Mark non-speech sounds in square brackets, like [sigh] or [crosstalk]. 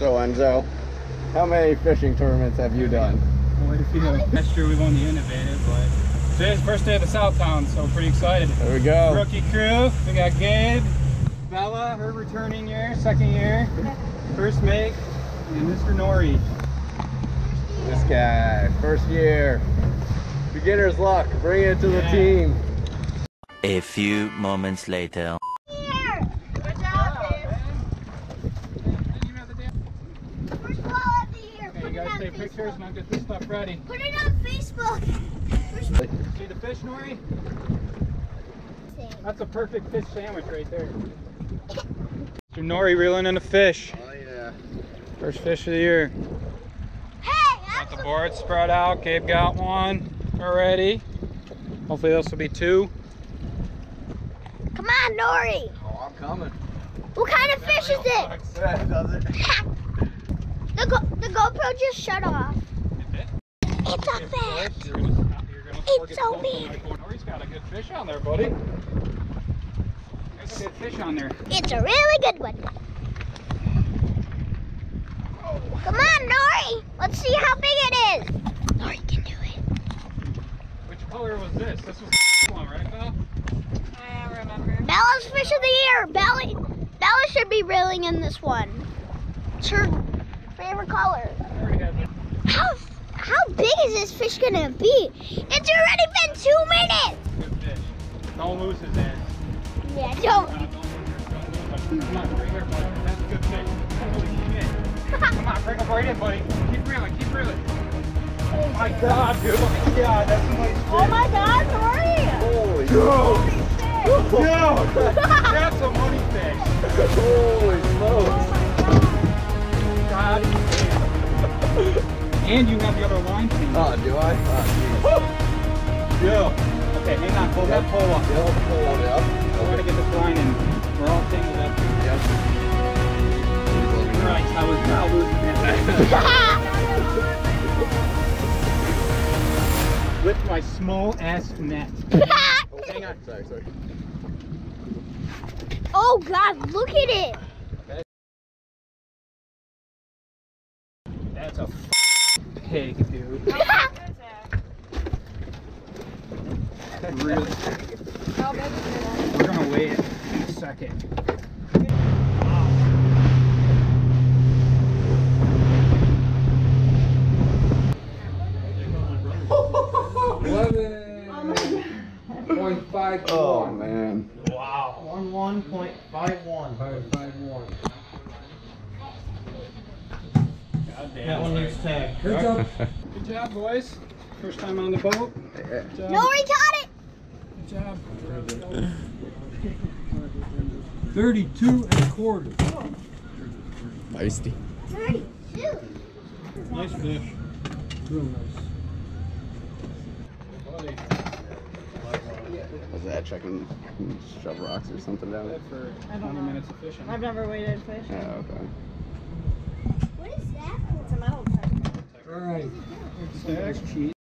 So Enzo, how many fishing tournaments have you done? Quite a few. Last year we won the Innovative, but today's first day of the Southtown, so pretty excited. There we go. Rookie crew, we got Gabe, Bella, her returning year, second year, first make, and Mr. Nori. This guy, first year. Beginner's luck. Bring it to the team. A few moments later. Good job, First ball of the year. Okay, Put you it guys on take pictures Facebook. and I'll get this stuff ready. Put it on Facebook. See the fish, Nori? That's a perfect fish sandwich right there. Mr. Nori reeling in a fish. Oh yeah. First fish of the year. Hey, Got the board spread out. Gabe got one already. Hopefully this will be two. come on, Nori. Oh, I'm coming. What kind of fish is it? Yeah, does it? [laughs] The, go the GoPro just shut off. It's a fish. You're gonna, you're gonna It's so big. them. Nori's got a good fish on there, buddy. There's a good fish on there. It's a really good one. Come on, Nori. Let's see how big it is. Nori can do it. Which color was this? This was the one, right, Belle? Bella's fish of the year. Bella, Bella should be reeling in this one. It's her favorite color. I already had this. How how big is this fish gonna be? It's already been two minutes. Good fish. Don't lose his ass. Yeah, Uh, don't. don't lose. Come on, bring her, buddy. That's a good fish. Holy shit. Come on, bring him right in, buddy. Keep reeling, keep reeling. Oh my god, dude. Oh my god, that's a nice fish. Oh my God, Nori! Holy. Dude! Dude! That's a money And you have the other line thing. Oh, do I? Uh, oh, Yeah. Okay, hang on. Hold that pole up. geez. Yep, hold it up. I want to get this line in. We're all tangled up. Yep. Christ, I was not losing that. With my small ass net. [laughs] Oh, hang on. Sorry, sorry. oh God, look at it! That's a pig, dude. [laughs] Really? We're gonna weigh it in a second. Point five Oh, one. man. One one point five one. Five five one. That one looks tag. Good job. [laughs] Good job, boys. First time on the boat. Good job. Nori got it! Good job. Thirty-two and a quarter. Feisty. 32. Nice fish. Real nice. Was that checking shove rocks or something down there? Good for 20 minutes of fishing. I've never waited fish. Yeah, okay. What is that? It's a metal detector. All right. Stash cheese.